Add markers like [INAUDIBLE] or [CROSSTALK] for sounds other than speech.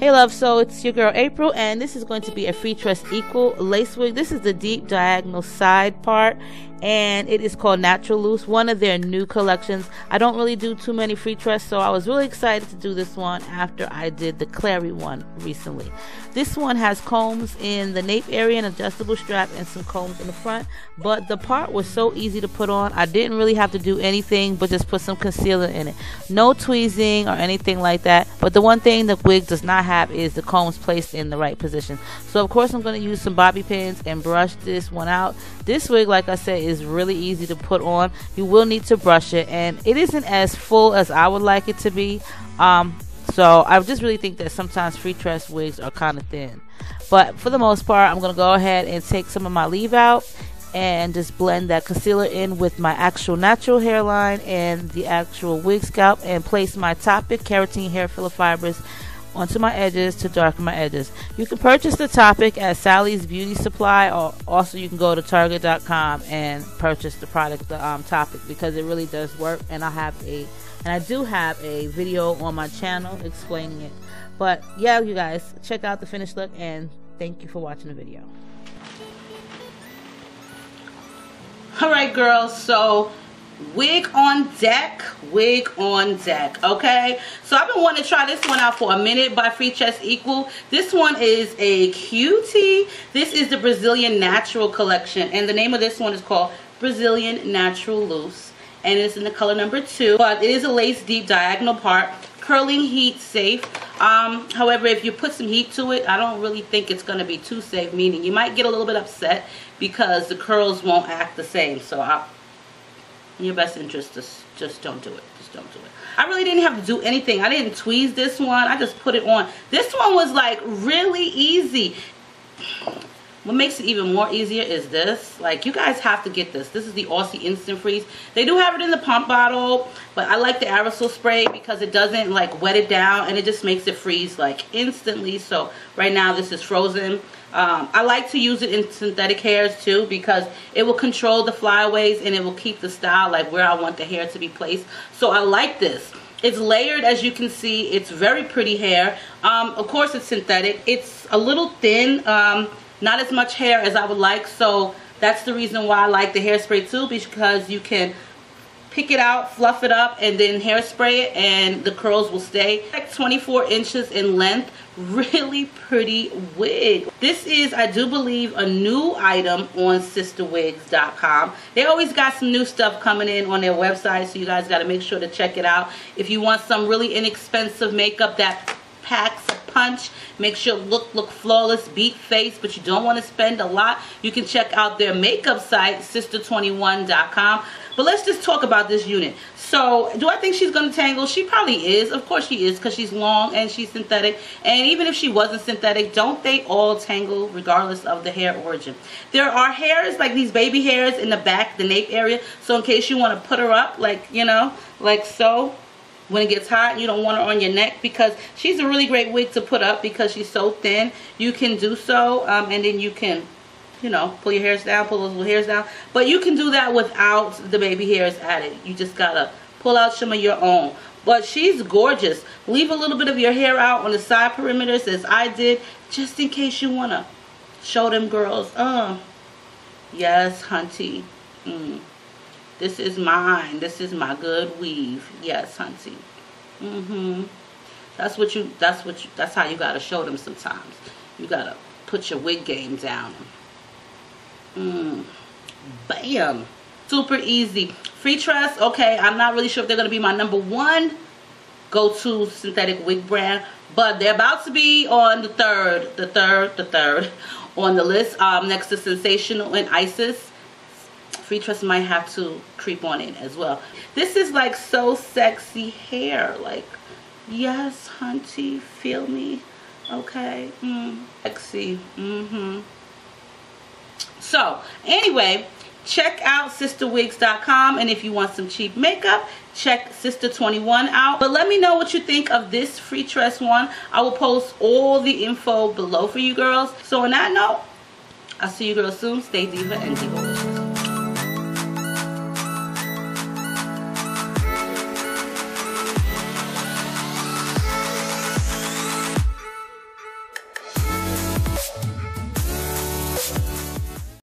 Hey love, so it's your girl April and this is going to be a Freetress Equal lace wig. This is the deep diagonal side part and it is called Natural Loose, one of their new collections. I don't really do too many Freetress, so I was really excited to do this one after I did the Clary one recently. This one has combs in the nape area, an adjustable strap, and some combs in the front, but the part was so easy to put on. I didn't really have to do anything but just put some concealer in it. No tweezing or anything like that, but the one thing the wig does not have is the combs placed in the right position. So of course I'm going to use some bobby pins and brush this one out. This wig, like I said, is really easy to put on. You will need to brush it, and it isn't as full as I would like it to be. Um, so I just really think that sometimes Freetress wigs are kind of thin. But for the most part, I'm going to go ahead and take some of my leave out and just blend that concealer in with my actual natural hairline and the actual wig scalp and place my Toppik keratin hair filler fibers onto my edges to darken my edges. You can purchase the Toppik at Sally's Beauty Supply, or also you can go to Target.com and purchase the product, the um, Toppik, because it really does work. And I have a, and I do have a video on my channel explaining it. But yeah, you guys, check out the finished look, and thank you for watching the video. All right, girls. So wig on deck wig on deck okay? So i've been wanting to try this one out for a minute by Freetress Equal. This one is a cutie. This is the brazilian natural collection and the name of this one is called brazilian natural loose and it's in the color number two but it is a lace deep diagonal part curling heat safe. Um, however if you put some heat to it i don't really think it's going to be too safe meaning you might get a little bit upset because the curls won't act the same so i in your best interest, just, just don't do it. Just don't do it. I really didn't have to do anything. I didn't tweeze this one. I just put it on. This one was like really easy. What makes it even more easier is this. Like, you guys have to get this. This is the Aussie Instant Freeze. They do have it in the pump bottle, but I like the aerosol spray because it doesn't, like, wet it down, and it just makes it freeze, like, instantly. So, right now, this is frozen. Um, I like to use it in synthetic hairs too because it will control the flyaways and it will keep the style like where I want the hair to be placed. So I like this. It's layered as you can see. It's very pretty hair. Um, of course it's synthetic. It's a little thin. Um, not as much hair as I would like. So that's the reason why I like the hairspray too because you can pick it out, fluff it up, and then hairspray it, and the curls will stay. Like 24 inches in length, [LAUGHS] really pretty wig. This is, I do believe, a new item on sistawigs.com. They always got some new stuff coming in on their website, so you guys got to make sure to check it out. If you want some really inexpensive makeup that packs punch makes your look look flawless beat face but you don't want to spend a lot you can check out their makeup site sister21.com but let's just talk about this unit. So do I think she's going to tangle? She probably is. Of course she is because she's long and she's synthetic. And even if she wasn't synthetic, don't they all tangle regardless of the hair origin? There are hairs like these baby hairs in the back, the nape area. So in case you want to put her up like, you know, like so when it gets hot you don't want her on your neck because she's a really great wig to put up because she's so thin you can do so um, and then you can you know, pull your hairs down, pull those little hairs down. But you can do that without the baby hairs added. You just gotta pull out some of your own. But she's gorgeous. Leave a little bit of your hair out on the side perimeters as I did, just in case you wanna show them girls. Uh, yes, hunty. Mm. This is mine. This is my good weave. Yes, hunty. Mm-hmm. That's what you, that's what you, that's how you gotta show them sometimes. You gotta put your wig game down. Mm. Bam. Super easy. Freetress. okay, I'm not really sure if they're going to be my number one go-to synthetic wig brand, but they're about to be on the third, the third, the third [LAUGHS] on the list um, next to Sensational and Isis. Freetress might have to creep on in as well. This is like so sexy hair. Like, yes, hunty, feel me? Okay. Mm, sexy. Mm-hmm. So, anyway, check out sistawigs.com and if you want some cheap makeup check sister21 out but let me know what you think of this Freetress one i will post all the info below for you girls so on that note i'll see you girls soon stay diva and diva